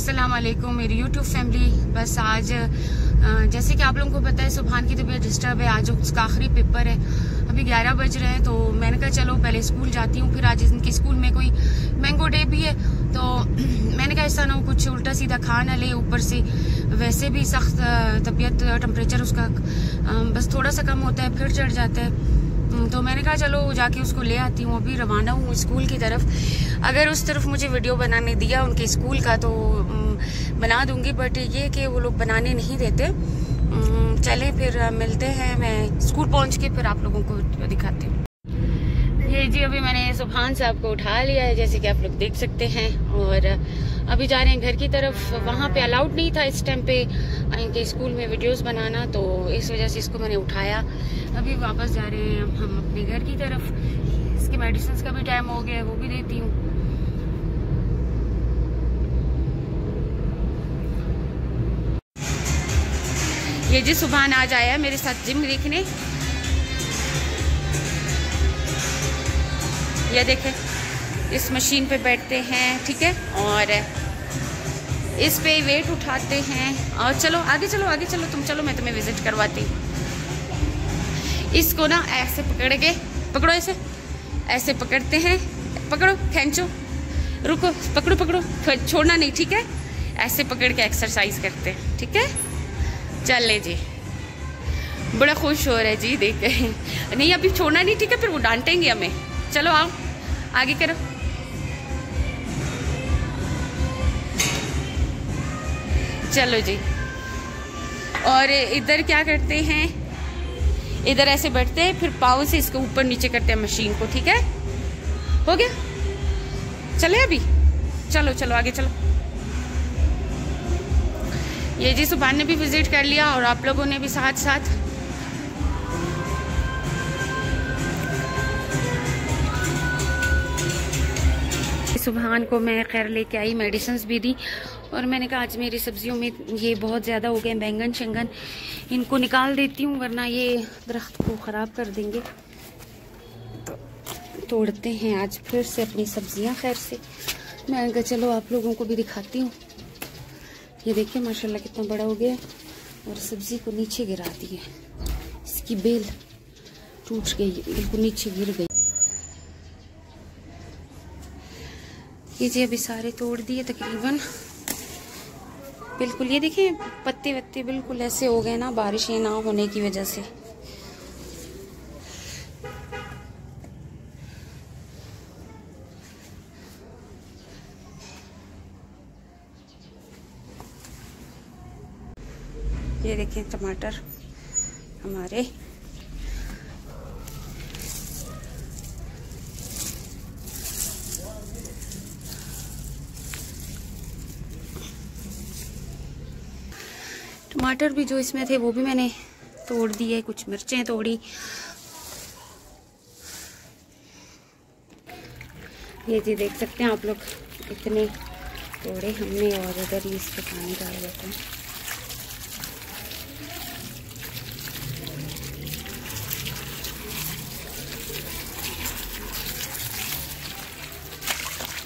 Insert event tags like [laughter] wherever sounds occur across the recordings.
अस्सलाम वालेकुम मेरी यूट्यूब फैमिली बस आज जैसे कि आप लोगों को पता है सुबहान की तबीयत डिस्टर्ब है, आज उसका आखिरी पेपर है। अभी 11 बज रहे हैं तो मैंने कहा, चलो, पहले स्कूल जाती हूँ, फिर आज इनके स्कूल में कोई मैंगो डे भी है। तो [clears throat] मैंने कहा, ऐसा ना हो, कुछ उल्टा सीधा खा ना ले, ऊपर से वैसे भी सख्त तबीयत टेम्परेचर उसका बस थोड़ा सा कम होता है, फिर चढ़ जाता है। तो मैंने कहा, चलो जाके उसको ले आती हूँ, अभी रवाना हूँ स्कूल की तरफ़। अगर उस तरफ़ मुझे वीडियो बनाने दिया उनके स्कूल का तो बना दूँगी, बट ये कि वो लोग बनाने नहीं देते। चले फिर, मिलते हैं, मैं स्कूल पहुँच के फिर आप लोगों को दिखाती हूँ। ये जी, अभी मैंने सुबहान साहब को उठा लिया है, जैसे कि आप लोग देख सकते हैं। और अभी जा रहे हैं घर की तरफ़। वहाँ पे अलाउड नहीं था इस टाइम पे इनके स्कूल में वीडियोस बनाना तो इस वजह से इसको मैंने उठाया। अभी वापस जा रहे हैं हम अपने घर की तरफ़। इसके मेडिसिन का भी टाइम हो गया है, वो भी देती हूँ। ये जी सुबह आज आया है मेरे साथ जिम देखने। ये देखें, इस मशीन पे बैठते हैं, ठीक है? और इस पे वेट उठाते हैं। और चलो, आगे चलो आगे चलो, तुम चलो, मैं तुम्हें विज़िट करवाती इसको ना ऐसे पकड़ के, पकड़ो ऐसे ऐसे पकड़ते हैं। पकड़ो, खींचो। रुको, पकड़ो पकड़ो। छोड़ना नहीं, ठीक है? ऐसे पकड़ के एक्सरसाइज करते हैं, ठीक है? चल जी। बड़ा खुश हो रहा है जी, देख नहीं, अभी छोड़ना नहीं, ठीक है? फिर वो डांटेंगे हमें। चलो आओ। आगे करो। चलो जी। और इधर क्या करते हैं? इधर ऐसे बैठते हैं, फिर पाव से इसको ऊपर नीचे करते हैं मशीन को, ठीक है? हो गया? चले अभी। चलो चलो, आगे चलो। ये जी सुबह ने भी विज़िट कर लिया और आप लोगों ने भी साथ साथ सुबहान को मैं खैर लेके आई मेडिसिन भी दी और मैंने कहा, आज मेरी सब्जियों में ये बहुत ज़्यादा हो गए, बैंगन, शंगन, इनको निकाल देती हूँ, वरना ये दरख्त को ख़राब कर देंगे। तो तोड़ते हैं आज फिर से अपनी सब्ज़ियाँ खैर से। मैं कहा, चलो आप लोगों को भी दिखाती हूँ। ये देखिए, माशाल्लाह कितना बड़ा हो गया और सब्ज़ी को नीचे गिरा दी है इसकी बेल टूट गई, बिल्कुल नीचे गिर गई। ये जी अभी सारे तोड़ दिए तकरीबन। बिल्कुल, ये देखिए, पत्ते वत्ते बिल्कुल ऐसे हो गए ना, बारिश ना होने की वजह से। ये देखें टमाटर हमारे टमाटर भी जो इसमें थे वो भी मैंने तोड़ दिए, कुछ मिर्चें तोड़ी। ये जी देख सकते हैं आप लोग इतने तोड़े हमने और इधर ही इस पर पानी डाल देते हैं।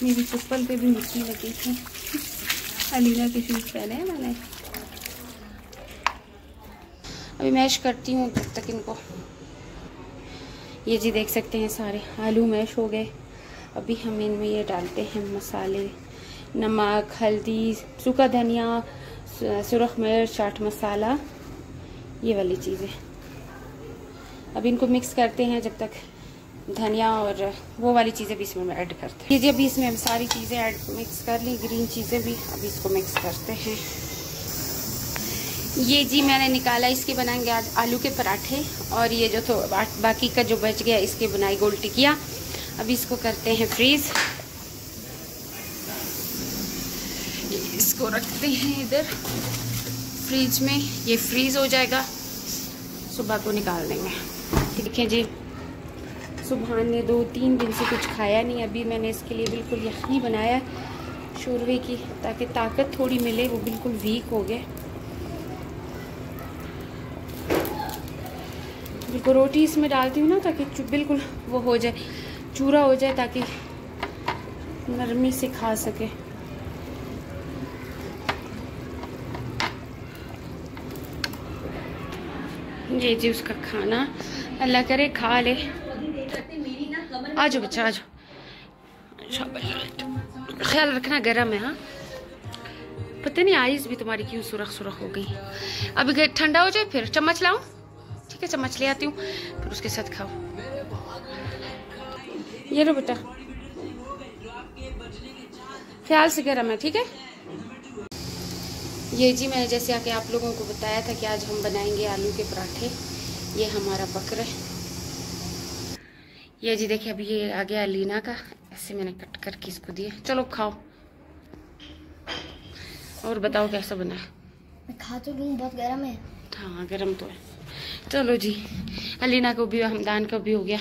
मेरी चप्पल पे भी मिट्टी लगी थी। [laughs] अलीना के शूज़ पहने हैं मैंने। अभी मैश करती हूँ तब तक इनको। ये जी देख सकते हैं सारे, आलू मैश हो गए। अभी हम इनमें ये डालते हैं मसाले, नमक, हल्दी, सूखा धनिया सुरख मिर्च, चाट मसाला, ये वाली चीज़ें। अब इनको मिक्स करते हैं जब तक धनिया और वो वाली चीज़ें भी इसमें ऐड करते हैं। ये जी अभी इसमें हम सारी चीज़ें ऐड मिक्स कर ली ग्रीन चीज़ें भी अभी इसको मिक्स करते हैं। ये जी मैंने निकाला, इसके बनाएँगे आज आलू के पराठे और ये जो तो बाकी का जो बच गया, इसके बनाई गोल टिकिया। अब इसको करते हैं फ्रीज। इसको रखते हैं इधर। फ्रिज में ये फ्रीज हो जाएगा। सुबह को निकाल देंगे। ठीक है जी, सुबह ने दो तीन दिन से कुछ खाया नहीं, अभी मैंने इसके लिए बिल्कुल यखनी बनाया शोरवे की, ताकि ताकत थोड़ी मिले, वो बिल्कुल वीक हो गए। बिल्कुल रोटी इसमें डालती हूँ ना ताकि बिल्कुल वो हो जाए, चूरा हो जाए ताकि नरमी से खा सके। ये जी उसका खाना, अल्लाह करे खा ले। आ जाओ बच्चा आ जाओ ख्याल रखना गर्म है हाँ? पता नहीं, आईज भी तुम्हारी क्यों सुरख सुरख हो गई। अभी ठंडा हो जाए फिर? चम्मच लाऊं? ठीक है चम्मच ले आती हूँ फिर उसके साथ खाओ। ये लो बेटा। ख्याल से गर्म है ठीक है? ये जी मैंने जैसे आके आप लोगों को बताया था कि आज हम बनाएँगे आलू के पराठे। ये हमारा बकर है। ये जी देखिए अभी ये आ गया अलीना का। ऐसे मैंने कट करके इसको दिया चलो खाओ। और बताओ कैसा बना है? मैं खा तो लूँ बहुत गर्म है। हाँ गर्म तो है। चलो जी अलीना को भी हमदान का भी हो गया।